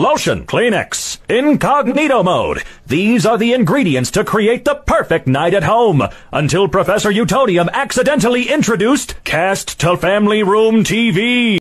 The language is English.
Lotion, Kleenex, incognito mode. These are the ingredients to create the perfect night at home. Until Professor Utonium accidentally introduced Cast to Family Room TV.